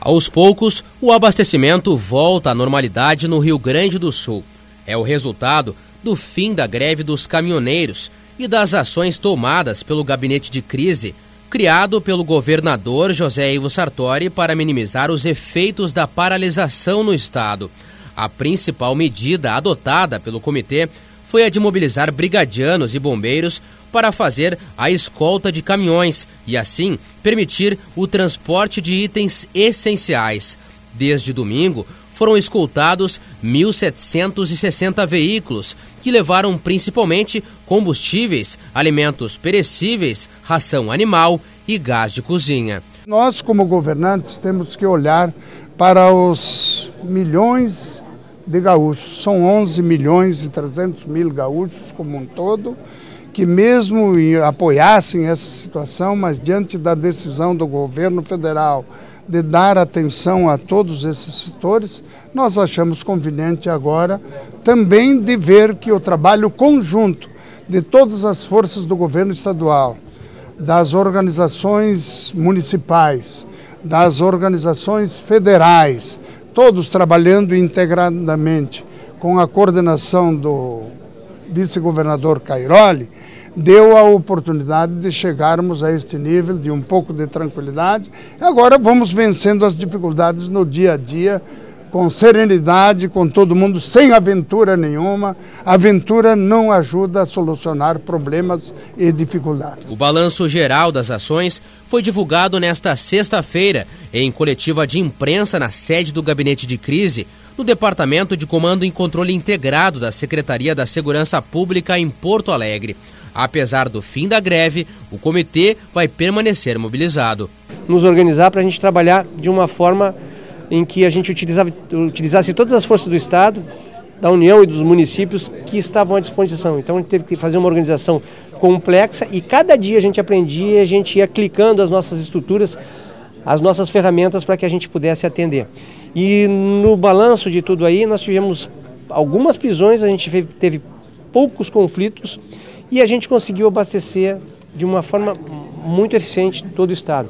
Aos poucos, o abastecimento volta à normalidade no Rio Grande do Sul. É o resultado do fim da greve dos caminhoneiros e das ações tomadas pelo gabinete de crise criado pelo governador José Ivo Sartori para minimizar os efeitos da paralisação no estado. A principal medida adotada pelo comitê foi a de mobilizar brigadianos e bombeiros para fazer a escolta de caminhões e, assim, permitir o transporte de itens essenciais. Desde domingo, foram escoltados 1.760 veículos, que levaram principalmente combustíveis, alimentos perecíveis, ração animal e gás de cozinha. Nós, como governantes, temos que olhar para os milhões de gaúchos. São 11 milhões e 300 mil gaúchos como um todo que mesmo apoiassem essa situação, mas diante da decisão do governo federal de dar atenção a todos esses setores, nós achamos conveniente agora também de ver que o trabalho conjunto de todas as forças do governo estadual, das organizações municipais, das organizações federais, todos trabalhando integradamente com a coordenação do vice-governador Cairoli, deu a oportunidade de chegarmos a este nível de um pouco de tranquilidade. Agora vamos vencendo as dificuldades no dia a dia, com serenidade, com todo mundo, sem aventura nenhuma. aventura não ajuda a solucionar problemas e dificuldades. O balanço geral das ações foi divulgado nesta sexta-feira, em coletiva de imprensa na sede do Gabinete de Crise, no Departamento de Comando e Controle Integrado da Secretaria da Segurança Pública em Porto Alegre. Apesar do fim da greve, o comitê vai permanecer mobilizado. Nos organizar para a gente trabalhar de uma forma em que a gente utilizasse todas as forças do Estado, da União e dos municípios que estavam à disposição. Então a gente teve que fazer uma organização complexa e cada dia a gente aprendia a gente ia clicando as nossas estruturas, as nossas ferramentas para que a gente pudesse atender. E no balanço de tudo aí, nós tivemos algumas prisões, a gente teve poucos conflitos e a gente conseguiu abastecer de uma forma muito eficiente todo o estado.